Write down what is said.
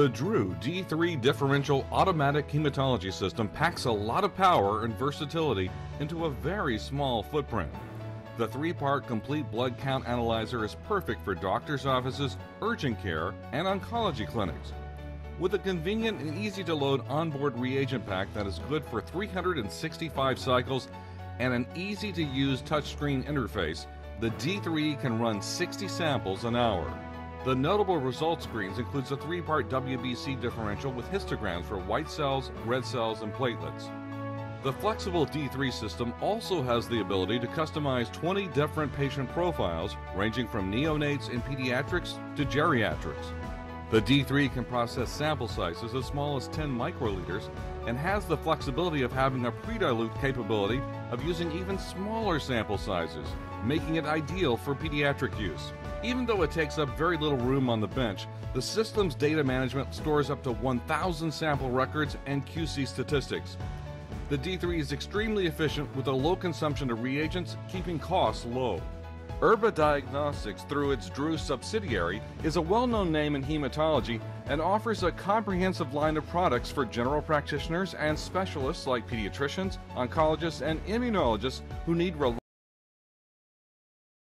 The Drew D3 differential automatic hematology system packs a lot of power and versatility into a very small footprint. The three part complete blood count analyzer is perfect for doctor's offices, urgent care, and oncology clinics. With a convenient and easy to load onboard reagent pack that is good for 365 cycles and an easy to use touchscreen interface, the D3 can run 60 samples an hour. The notable result screens includes a three-part WBC differential with histograms for white cells, red cells, and platelets. The flexible D3 system also has the ability to customize 20 different patient profiles ranging from neonates and pediatrics to geriatrics. The D3 can process sample sizes as small as 10 microliters and has the flexibility of having a pre-dilute capability of using even smaller sample sizes, making it ideal for pediatric use. Even though it takes up very little room on the bench, the system's data management stores up to 1,000 sample records and QC statistics. The D3 is extremely efficient with a low consumption of reagents, keeping costs low. ERBA Diagnostics, through its Drew subsidiary, is a well known name in hematology and offers a comprehensive line of products for general practitioners and specialists like pediatricians, oncologists, and immunologists who need reliable